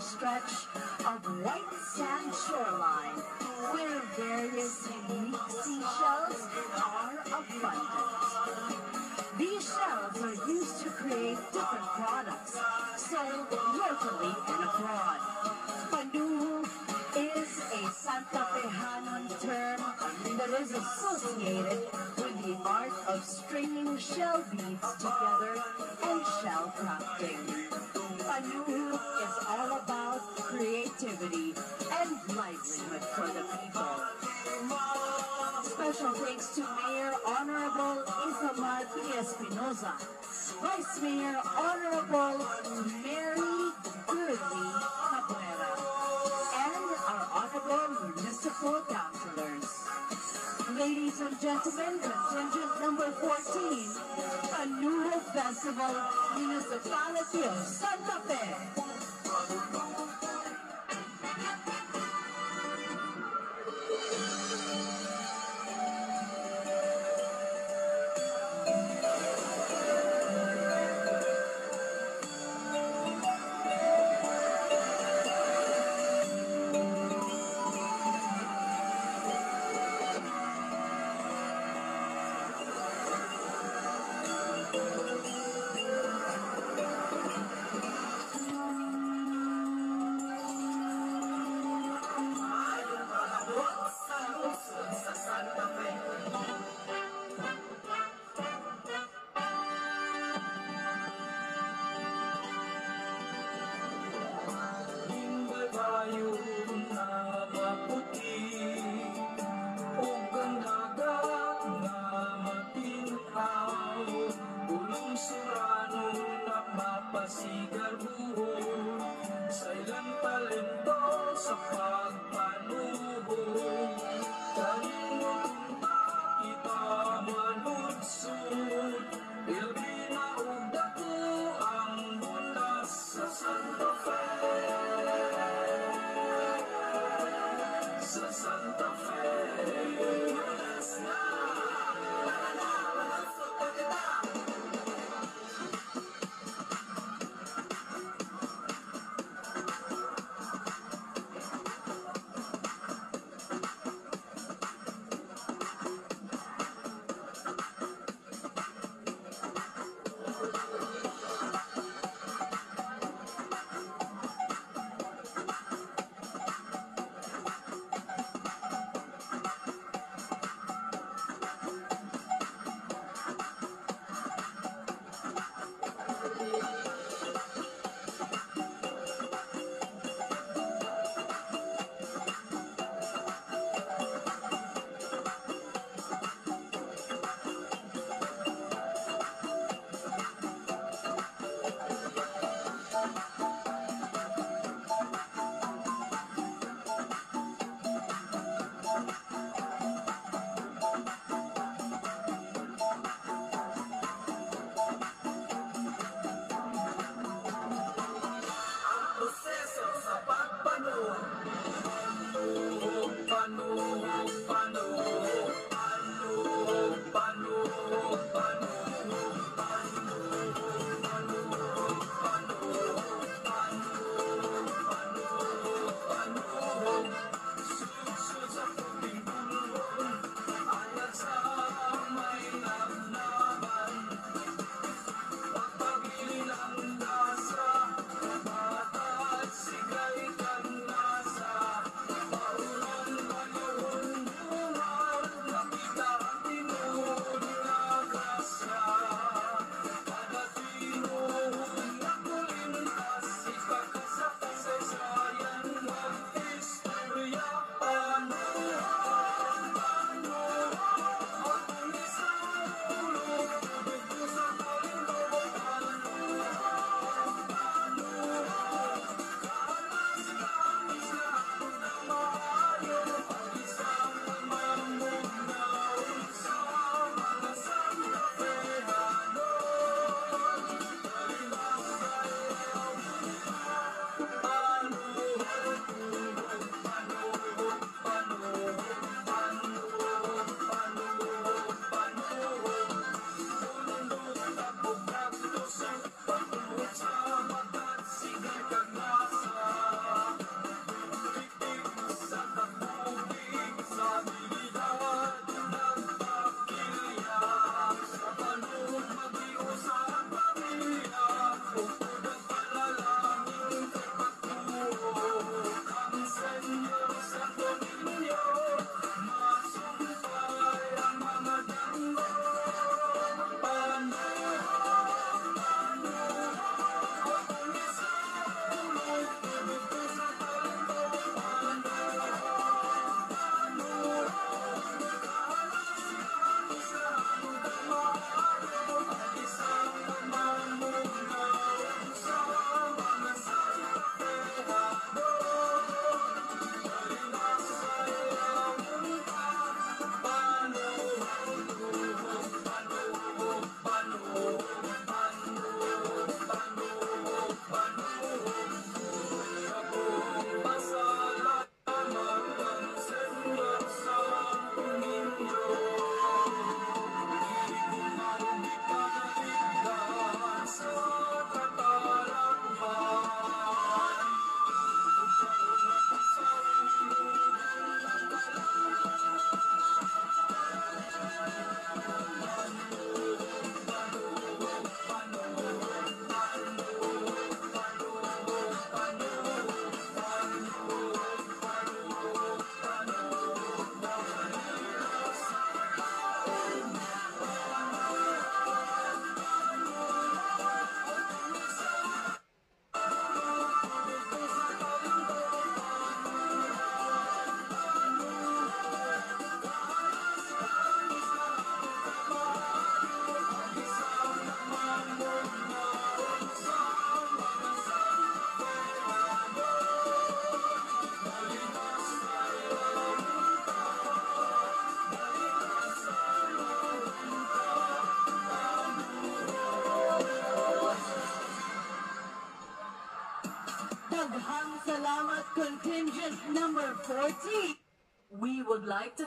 stretch of white sand shoreline where various unique seashells are abundant. These shells are used to create different products sold locally and abroad. Panuhog is a Santa Fehanon term that is associated with the art of stringing shell beads together creativity and livelihood for the people. Special thanks to Mayor Honorable Ithamar. Espinosa, Vice Mayor Honorable Mary Gurley Cabrera, and our Honorable Municipal Councilors. Ladies and gentlemen, contingent number 14, Panuhog Festival, Municipality of Santa Fe. Contingent number 14. We would like to